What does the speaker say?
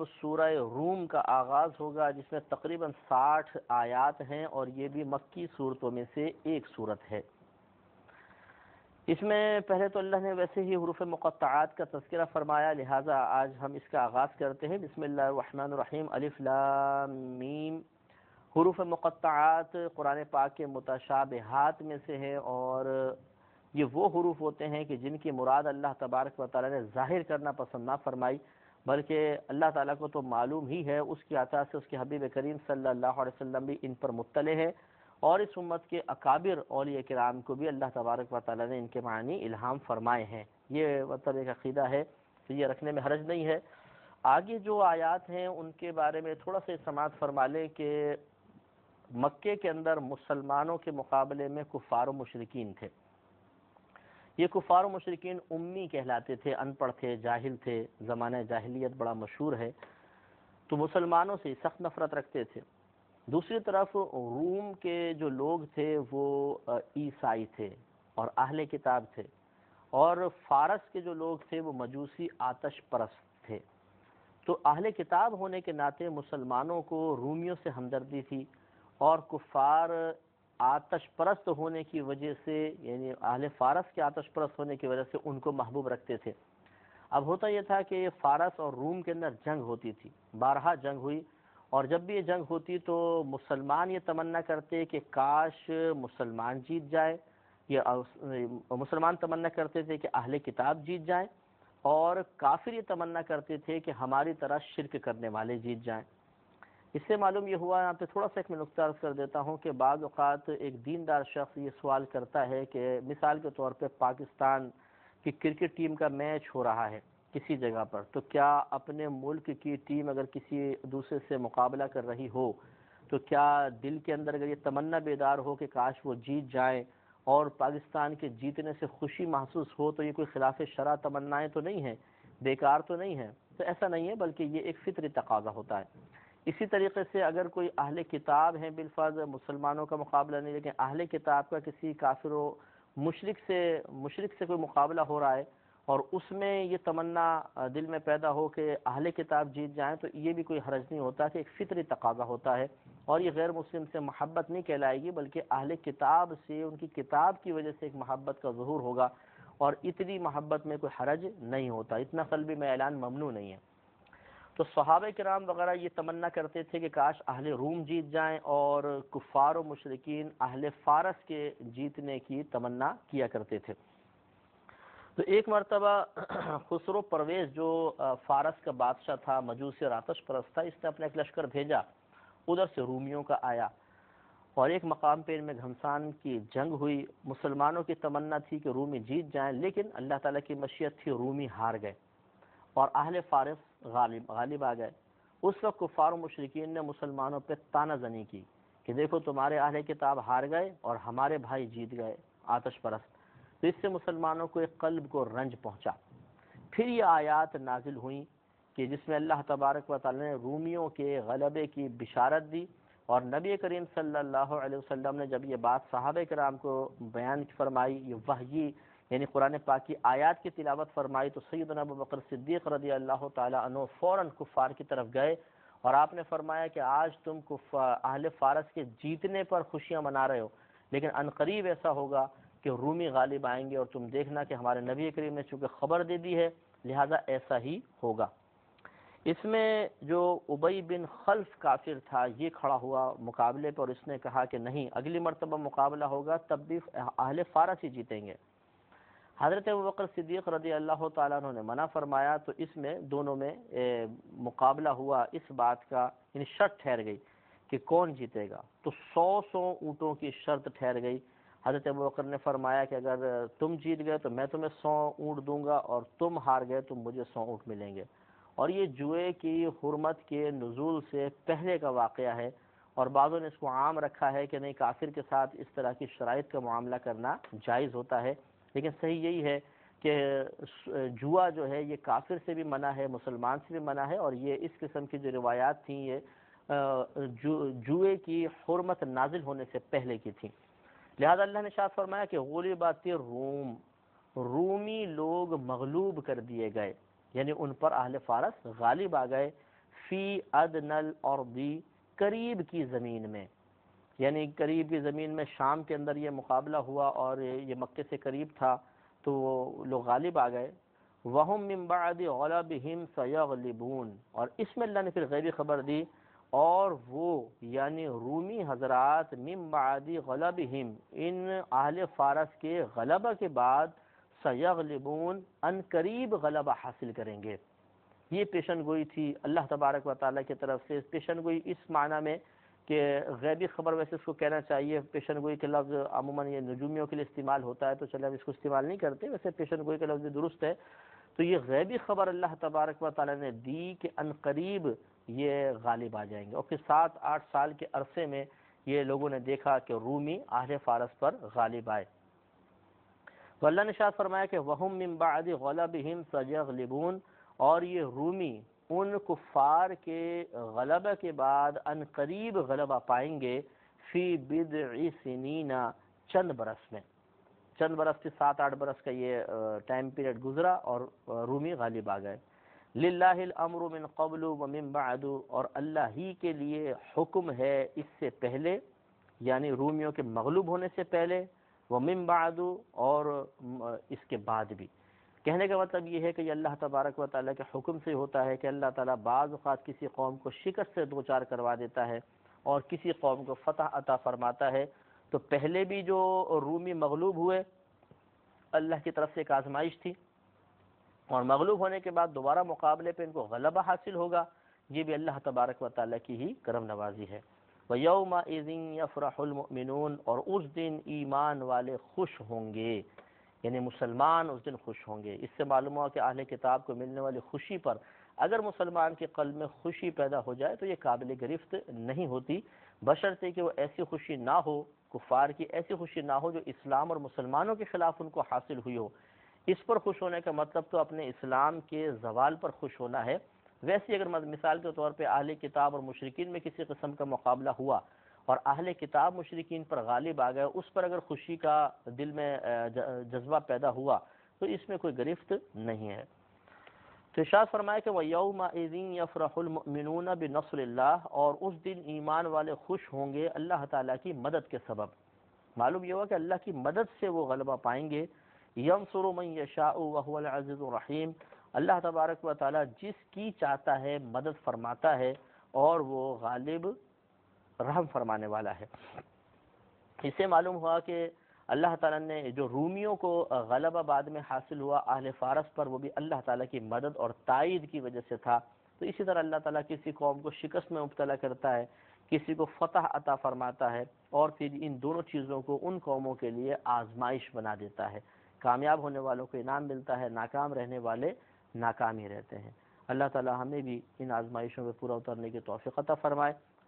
اب سورہ روم کا آغاز ہوگا جس میں تقریباً ساٹھ آیات ہیں اور یہ بھی مکی صورتوں میں سے ایک صورت ہے۔ اس میں پہلے تو اللہ نے ویسے ہی حروف مقطعات کا تذکرہ فرمایا، لہٰذا آج ہم اس کا آغاز کرتے ہیں۔ بسم اللہ الرحمن الرحیم، الف لام میم۔ حروف مقطعات قرآن پاک کے متشابہات میں سے ہے اور یہ وہ حروف ہوتے ہیں کہ جن کی مراد اللہ تبارک و تعالیٰ نے ظاہر کرنا پسند نہ فرمائی بلکہ اللہ تعالیٰ کو تو معلوم ہی ہے، اس کی عطا سے اس کے حبیب کریم صلی اللہ علیہ وسلم بھی ان پر مطلع ہے۔ اور اس امت کے اکابر اولیاء کرام کو بھی اللہ تبارک و تعالیٰ نے ان کے معنی الہام فرمائے ہیں۔ یہ مطلب ایک عقیدہ ہے، تو یہ رکھنے میں حرج نہیں ہے۔ آگے جو آیات ہیں، ان کے بارے میں تھوڑا سا سماعت فرما لیں کہ مکے کے اندر مسلمانوں کے مقابلے میں کفار و مشرقین تھے۔ یہ کفار و مشرقین امی کہلاتے تھے، ان پڑھ تھے، جاہل تھے۔ زمانہ جاہلیت بڑا مشہور ہے۔ تو مسلمانوں سے سخت نفرت رکھتے تھے۔ دوسری طرف روم کے جو لوگ تھے وہ عیسائی تھے اور اہل کتاب تھے۔ اور فارس کے جو لوگ تھے وہ مجوسی آتش پرست تھے۔ تو اہل کتاب ہونے کے ناطے مسلمانوں کو رومیوں سے ہمدردی تھی اور کفار آتش پرست ہونے کی وجہ سے یعنی اہل فارس کے آتش پرست ہونے کی وجہ سے ان کو محبوب رکھتے تھے۔ اب ہوتا یہ تھا کہ فارس اور روم کے اندر جنگ ہوتی تھی۔ بارہا جنگ ہوئی اور جب بھی یہ جنگ ہوتی تو مسلمان یہ تمنا کرتے کہ کاش مسلمان جیت جائے۔ یہ مسلمان تمنا کرتے تھے کہ اہل کتاب جیت جائیں۔ اور کافر یہ تمنا کرتے تھے کہ ہماری طرح شرک کرنے والے جیت جائیں۔ اس سے معلوم یہ ہوا، یہاں پہ تھوڑا سا ایک میں نقطہ عرض کر دیتا ہوں کہ بعض اوقات ایک دیندار شخص یہ سوال کرتا ہے کہ مثال کے طور پہ پاکستان کی کرکٹ ٹیم کا میچ ہو رہا ہے کسی جگہ پر، تو کیا اپنے ملک کی ٹیم اگر کسی دوسرے سے مقابلہ کر رہی ہو، تو کیا دل کے اندر اگر یہ تمنا بیدار ہو کہ کاش وہ جیت جائیں اور پاکستان کے جیتنے سے خوشی محسوس ہو تو یہ کوئی خلاف شرع تمنائیں تو نہیں ہیں، بیکار تو نہیں ہیں؟ تو ایسا نہیں ہے، بلکہ یہ ایک فطری تقاضا ہوتا ہے۔ اسی طریقے سے اگر کوئی اہل کتاب ہیں بالفاظ مسلمانوں کا مقابلہ نہیں، لیکن اہل کتاب کا کسی کافر و مشرق سے مشرق سے کوئی مقابلہ ہو رہا ہے اور اس میں یہ تمنا دل میں پیدا ہو کہ اہل کتاب جیت جائیں تو یہ بھی کوئی حرج نہیں ہوتا کہ ایک فطری تقاضا ہوتا ہے اور یہ غیر مسلم سے محبت نہیں کہلائے گی، بلکہ اہل کتاب سے، ان کی کتاب کی وجہ سے ایک محبت کا ظہور ہوگا اور اتنی محبت میں کوئی حرج نہیں ہوتا، اتنا قلبی میں اعلان ممنوع نہیں ہے۔ تو صحابہ کرام وغیرہ یہ تمنا کرتے تھے کہ کاش اہل روم جیت جائیں اور کفار و مشرقین اہل فارس کے جیتنے کی تمنا کیا کرتے تھے۔ تو ایک مرتبہ خسرو پرویز جو فارس کا بادشاہ تھا مجوس راتش پرست تھا، اس نے اپنا ایک لشکر بھیجا۔ ادھر سے رومیوں کا آیا۔ اور ایک مقام پہ ان میں گھمسان کی جنگ ہوئی۔ مسلمانوں کی تمنا تھی کہ رومی جیت جائیں، لیکن اللہ تعالیٰ کی مشیت تھی، رومی ہار گئے۔ اور اہل فارس غالب غالب آ گئے۔ اس وقت کفار و مشرقین نے مسلمانوں پہ تانہ زنی کی کہ دیکھو تمہارے اہل کتاب ہار گئے اور ہمارے بھائی جیت گئے آتش پرست۔ تو اس سے مسلمانوں کو ایک قلب کو رنج پہنچا۔ پھر یہ آیات نازل ہوئیں کہ جس میں اللہ تبارک و تعالی نے رومیوں کے غلبے کی بشارت دی اور نبی کریم صلی اللہ علیہ وسلم نے جب یہ بات صحابہ کرام کو بیان فرمائی، یہ وحی یعنی قرآن پاک کی آیات کی تلاوت فرمائی تو سیدنا ابو بکر صدیق رضی اللہ تعالیٰ عنہ فوراً کفار کی طرف گئے اور آپ نے فرمایا کہ آج تم اہل فارس کے جیتنے پر خوشیاں منا رہے ہو، لیکن عنقریب ایسا ہوگا کہ رومی غالب آئیں گے اور تم دیکھنا کہ ہمارے نبی کریم نے چونکہ خبر دے دی ہے، لہذا ایسا ہی ہوگا۔ اس میں جو ابئی بن خلف کافر تھا، یہ کھڑا ہوا مقابلے پر، اس نے کہا کہ نہیں، اگلی مرتبہ مقابلہ ہوگا، تب بھی اہل فارس ہی جیتیں گے۔ حضرت بکر صدیق رضی اللہ تعالیٰ عنہ نے منع فرمایا تو اس میں دونوں میں مقابلہ ہوا، اس بات کا یعنی شرط ٹھہر گئی کہ کون جیتے گا۔ تو سو سو اونٹوں کی شرط ٹھہر گئی۔ حضرت بکر نے فرمایا کہ اگر تم جیت گئے تو میں تمہیں سو اونٹ دوں گا اور تم ہار گئے تو مجھے سو اونٹ ملیں گے۔ اور یہ جوئے کی حرمت کے نزول سے پہلے کا واقعہ ہے اور بعضوں نے اس کو عام رکھا ہے کہ نہیں، کافر کے ساتھ اس طرح کی شرائط کا معاملہ کرنا جائز ہوتا ہے۔ لیکن صحیح یہی ہے کہ جوا جو ہے یہ کافر سے بھی منع ہے، مسلمان سے بھی منع ہے اور یہ اس قسم کی جو روایات تھیں یہ جوئے کی حرمت نازل ہونے سے پہلے کی تھیں۔ لہذا اللہ نے شاہ فرمایا کہ غلبات روم، رومی لوگ مغلوب کر دیے گئے یعنی ان پر اہل فارس غالب آ گئے، فی ادن الارضی قریب کی زمین میں۔ یعنی قریب کی زمین میں شام کے اندر یہ مقابلہ ہوا اور یہ مکے سے قریب تھا تو وہ لوگ غالب آ گئے۔ وہم من بعد غلبہم سیغلبون اور اس میں اللہ نے پھر غیبی خبر دی اور وہ یعنی رومی حضرات من بعد غلبہم ان اہل فارس کے غلبہ کے بعد سیغلبون ان قریب غلبہ حاصل کریں گے۔ یہ پیشن گوئی تھی اللہ تبارک و تعالیٰ کی طرف سے۔ پیشن گوئی اس معنی میں کہ غیبی خبر ویسے اس کو کہنا چاہیے، پیشن گوئی کے لفظ عموماً یہ نجومیوں کے لیے استعمال ہوتا ہے، تو چلے اب اس کو استعمال نہیں کرتے، ویسے پیشن گوئی کے لفظ درست ہے۔ تو یہ غیبی خبر اللہ تبارک و تعالیٰ نے دی کہ ان قریب یہ غالب آ جائیں گے۔ اور پھر سات آٹھ سال کے عرصے میں یہ لوگوں نے دیکھا کہ رومی اہل فارس پر غالب آئے۔ تو اللہ نے شاہ فرمایا کہ وہم من بعد غلبہم سجغلبون اور یہ رومی ان کفار کے غلبہ کے بعد ان قریب غلبہ پائیں گے فی بدع سنین چند برس میں۔ چند برس کے سات آٹھ برس کا یہ ٹائم پیریڈ گزرا اور رومی غالب آ گئے۔ للہ الامر من قبل و من بعد اور اللہ ہی کے لیے حکم ہے اس سے پہلے یعنی رومیوں کے مغلوب ہونے سے پہلے وہ من بعد اور اس کے بعد بھی۔ کہنے کا مطلب یہ ہے کہ یہ اللہ تبارک و تعالیٰ کے حکم سے ہوتا ہے کہ اللہ تعالیٰ بعض اوقات کسی قوم کو شکست سے دو چار کروا دیتا ہے اور کسی قوم کو فتح عطا فرماتا ہے۔ تو پہلے بھی جو رومی مغلوب ہوئے، اللہ کی طرف سے ایک آزمائش تھی اور مغلوب ہونے کے بعد دوبارہ مقابلے پہ ان کو غلبہ حاصل ہوگا۔ یہ بھی اللہ تبارک و تعالیٰ کی ہی کرم نوازی ہے۔ وَيَوْمَ إِذٍ يَفْرَحُ الْمُؤْمِنُونَ اور اس دن ایمان والے خوش ہوں گے۔ یعنی مسلمان اس دن خوش ہوں گے۔ اس سے معلوم ہوا کہ اہل کتاب کو ملنے والی خوشی پر اگر مسلمان کے قلب میں خوشی پیدا ہو جائے تو یہ قابل گرفت نہیں ہوتی۔ بشرطے کہ وہ ایسی خوشی نہ ہو، کفار کی ایسی خوشی نہ ہو جو اسلام اور مسلمانوں کے خلاف ان کو حاصل ہوئی ہو۔ اس پر خوش ہونے کا مطلب تو اپنے اسلام کے زوال پر خوش ہونا ہے۔ ویسے اگر مثال کے طور پہ اہل کتاب اور مشرقین میں کسی قسم کا مقابلہ ہوا اور اہل کتاب مشرقین پر غالب آ گئے، اس پر اگر خوشی کا دل میں جذبہ پیدا ہوا تو اس میں کوئی گرفت نہیں ہے۔ تو ارشاد فرمایا کہ وہ یوم یفرح المؤمنون بنصر اللہ اور اس دن ایمان والے خوش ہوں گے اللہ تعالیٰ کی مدد کے سبب۔ معلوم یہ ہوا کہ اللہ کی مدد سے وہ غلبہ پائیں گے۔ یمسر من یشاء وهو العزیز الرحیم اللہ تبارک و تعالیٰ جس کی چاہتا ہے مدد فرماتا ہے اور وہ غالب رحم فرمانے والا ہے۔ اس سے معلوم ہوا کہ اللہ تعالیٰ نے جو رومیوں کو غلبہ بعد میں حاصل ہوا اہل فارس پر، وہ بھی اللہ تعالیٰ کی مدد اور تائید کی وجہ سے تھا۔ تو اسی طرح اللہ تعالیٰ کسی قوم کو شکست میں مبتلا کرتا ہے، کسی کو فتح عطا فرماتا ہے اور پھر ان دونوں چیزوں کو ان قوموں کے لیے آزمائش بنا دیتا ہے۔ کامیاب ہونے والوں کو انعام ملتا ہے، ناکام رہنے والے ناکام ہی رہتے ہیں۔ اللہ تعالیٰ ہمیں بھی ان آزمائشوں میں پورا اترنے کی توفیق عطا فرمائے۔